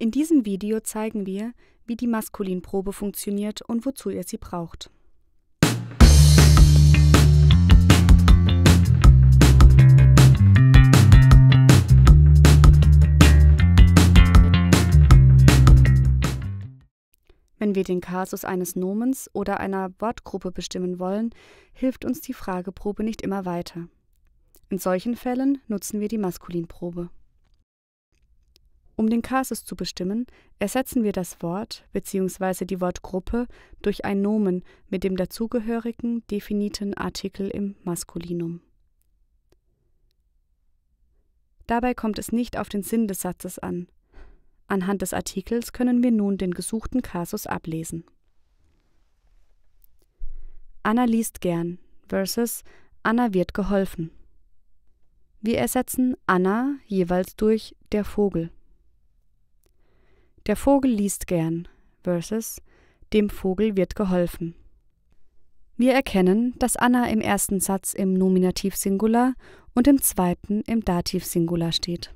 In diesem Video zeigen wir, wie die Maskulinprobe funktioniert und wozu ihr sie braucht. Wenn wir den Kasus eines Nomens oder einer Wortgruppe bestimmen wollen, hilft uns die Frageprobe nicht immer weiter. In solchen Fällen nutzen wir die Maskulinprobe. Um den Kasus zu bestimmen, ersetzen wir das Wort bzw. die Wortgruppe durch ein Nomen mit dem dazugehörigen definiten Artikel im Maskulinum. Dabei kommt es nicht auf den Sinn des Satzes an. Anhand des Artikels können wir nun den gesuchten Kasus ablesen. Anna liest gern versus Anna wird geholfen. Wir ersetzen Anna jeweils durch der Vogel. Der Vogel liest gern versus dem Vogel wird geholfen. Wir erkennen, dass Anna im ersten Satz im Nominativ Singular und im zweiten im Dativ Singular steht.